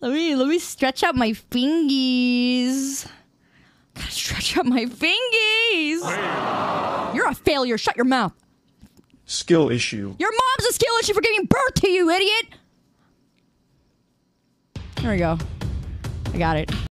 Let me let me stretch out my fingies. Gotta stretch out my fingies. You're a failure. Shut your mouth. Skill issue. Your mom's a skill issue for giving birth to you, idiot. There we go. I got it.